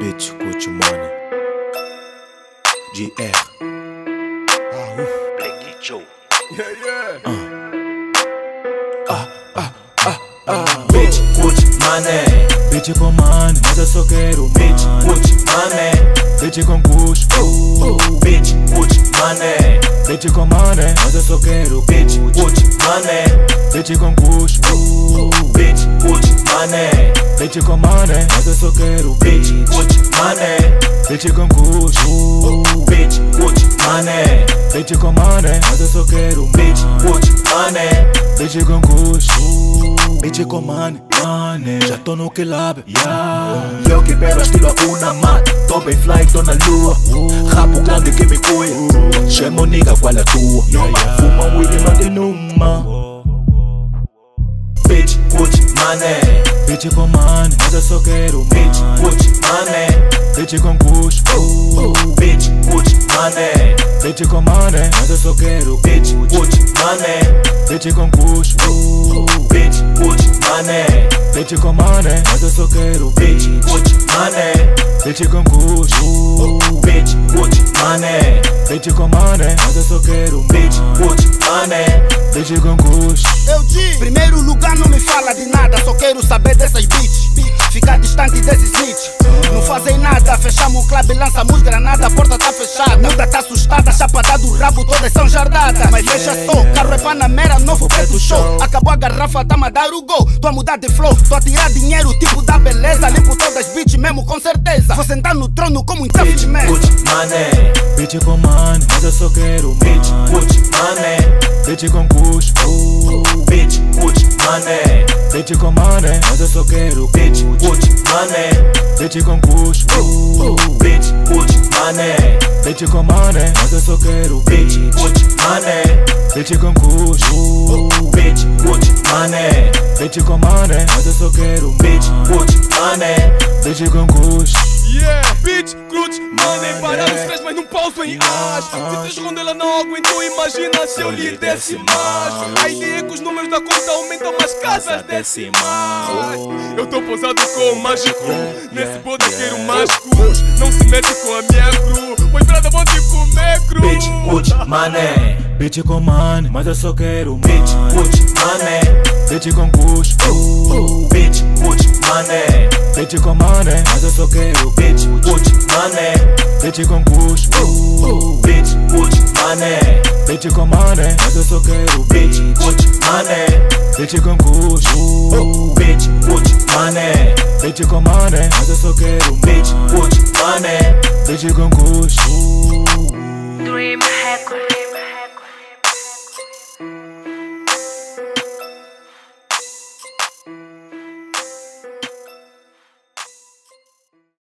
Bitch, Gucci Money. GR. Ah, uh. Black Joe. Bitch, Gucci Money Bitch com money, mas eu só quero Bitch, money. Gucci Money Bitch com custo. Bitch, Gucci Money Bitch com money, mas eu só quero Bitch, Gucci Money Bitch com custo. Bitch, Gucci Money Bitch com money, mas eu só quero Bitch, Gucci Money Bitch com custo. Bitch, Gucci Money Bitch com money, mas eu só quero Bitch, Gucci Money Bitch com custo. Bitch com money, money. Já tô no club, yeah. Eu que pero estilo Hakuna Mata Tô bem fly, tô na lua Rapo grande que me cuia Chamo nigga, qual a tua? Fuma um weed e tem numa. Bitch, Gucci Money Bitch com money, mas eu só quero Bitch. Gucci Money. Bitch com custo. Bitch, Gucci Money. Bitch com money, mas eu só quero Bitch, Gucci Money. Bitch com custo. Bitch, Gucci Money. Bitch com money, mas eu só quero Bitch, Gucci Money. Bitch com. Bitch, Gucci Money Bitch com money, mas eu só quero Bitch, Gucci Money Bitch com custo. Eu digo, primeiro lugar não me fala de nada, só quero saber dessas bitches. Ficar distante desses snitch. Não fazem nada, fechamos o clube, lançamos granada, a porta tá fechada. Muda tá assustada, chapada do rabo, todas são jardadas. Mas veja só, carro é Panamera, novo preto show. Acabou a garrafa, tá a dar o gol. Tô a mudar de flow, tô a tirar dinheiro, tipo da beleza. Limpo todas as bitches mesmo, com certeza. Vou sentar no trono como um Bitch, de mesa. Gucci Money Bitch com money, mas eu só quero Bitch. Gucci Money. Bitch com custo. Bitch, Gucci Money. Bitch com money, mas eu só quero Bitch, Gucci Money. Bitch com custo. Bitch, Gucci Money. Bitch com money, mas eu só quero Bitch, Gucci Money. Bitch com custo. Bitch, Gucci Money. Bitch com money, mas eu só quero Bitch, Gucci Money. Bitch com custo. Yeah, bitch, cruz, money Parar os três, mas não pauso em as Se fez quando ela não aguentou, imagina se eu lhe desse mais. A ideia é que os números da conta aumentam, mas casa desce mais. Eu tô posado com o mágico. Nesse boda quero mágico Não se mete com a minha Bitch, Gucci Money. Bitch com money, mas eu só quero Bitch, money. Gucci Money. Bitch com custo. Bitch, Gucci Money. Bitch com money, mas eu só quero Bitch, Gucci Money. Bitch com custo. Bitch, Gucci Money. Bitch com money, mas eu só quero Bitch, Gucci Money. Bitch com custo. Bitch, Gucci Money. Bitch com money, mas eu só quero Bitch, Gucci Money. Bitch com dream hacker.